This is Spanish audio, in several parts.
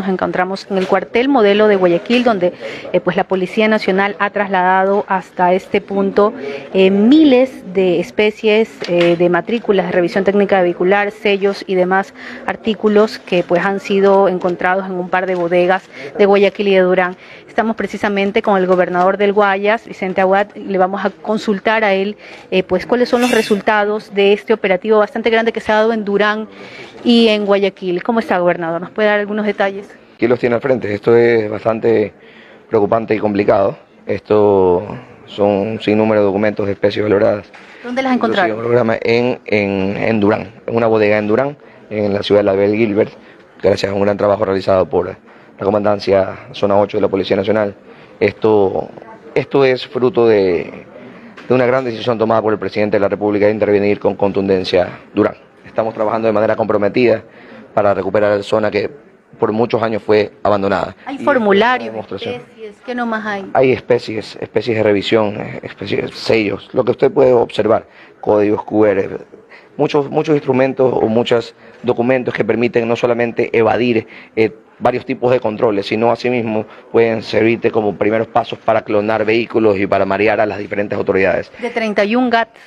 Nos encontramos en el cuartel modelo de Guayaquil, donde eh, pues la Policía Nacional ha trasladado hasta este punto eh, miles de especies eh, de matrículas de revisión técnica vehicular, sellos y demás artículos que pues han sido encontrados en un par de bodegas de Guayaquil y de Durán. Estamos precisamente con el gobernador del Guayas, Vicente Aguad, le vamos a consultar a él pues cuáles son los resultados de este operativo bastante grande que se ha dado en Durán y en Guayaquil. ¿Cómo está, gobernador? ¿Nos puede dar algunos detalles? ¿Quién los tiene al frente? Esto es bastante preocupante y complicado. Esto son un sinnúmero de documentos de especies valoradas. ¿Dónde las encontraron? En, en, en Durán, en una bodega en Durán, en la ciudad de la Bel Gilbert, gracias a un gran trabajo realizado por la Comandancia Zona 8 de la Policía Nacional. Esto, esto es fruto de, de una gran decisión tomada por el presidente de la República de intervenir con contundencia Durán. Estamos trabajando de manera comprometida para recuperar la zona que por muchos años fue abandonada. Hay formularios, especies, ¿qué nomás hay? Hay especies, especies de revisión, especies, sellos, lo que usted puede observar, códigos QR, muchos, muchos instrumentos o muchos documentos que permiten no solamente evadir eh, varios tipos de controles, sino asimismo pueden servirte como primeros pasos para clonar vehículos y para marear a las diferentes autoridades. De 31 GATS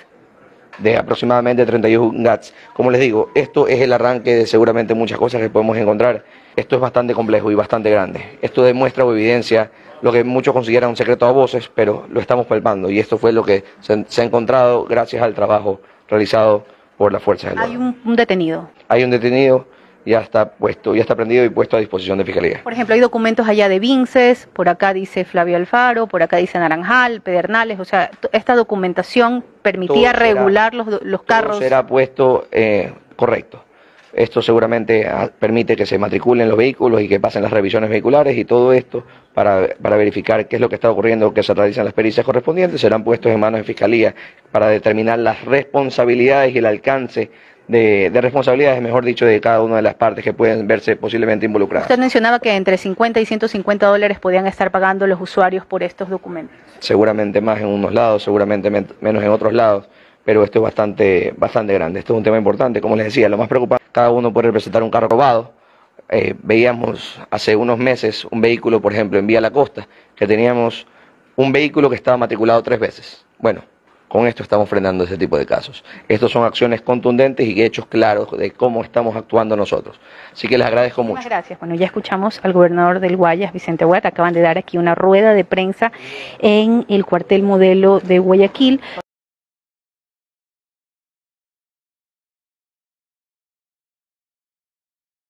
de aproximadamente 31 GATS. Como les digo, esto es el arranque de seguramente muchas cosas que podemos encontrar. Esto es bastante complejo y bastante grande. Esto demuestra o evidencia lo que muchos consideran un secreto a voces, pero lo estamos palpando y esto fue lo que se, ha encontrado gracias al trabajo realizado por las fuerzas del Hay un detenido. Hay un detenido ya está puesto, ya está prendido y puesto a disposición de fiscalía. Por ejemplo, hay documentos allá de Vinces, por acá dice Flavio Alfaro, por acá dice Naranjal, Pedernales, o sea, esta documentación permitía regular los, los carros. Todo será puesto eh, correcto. Esto seguramente ah, permite que se matriculen los vehículos y que pasen las revisiones vehiculares y todo esto para, para, verificar qué es lo que está ocurriendo, que se realizan las pericias correspondientes, serán puestos en manos de Fiscalía para determinar las responsabilidades y el alcance de, responsabilidades, mejor dicho, de cada una de las partes que pueden verse posiblemente involucradas. Usted mencionaba que entre 50 y 150 dólares podían estar pagando los usuarios por estos documentos. Seguramente más en unos lados, seguramente menos en otros lados, pero esto es bastante, bastante grande. Esto es un tema importante, como les decía, lo más preocupante, cada uno puede representar un carro robado. Eh, veíamos hace unos meses un vehículo, por ejemplo, en Vía La Costa, que teníamos un vehículo que estaba matriculado tres veces. Bueno, con esto estamos frenando ese tipo de casos. Estos son acciones contundentes y hechos claros de cómo estamos actuando nosotros. Así que les agradezco mucho. Muchas gracias. Bueno, ya escuchamos al gobernador del Guayas, Vicente Huat, acaban de dar aquí una rueda de prensa en el cuartel modelo de Guayaquil.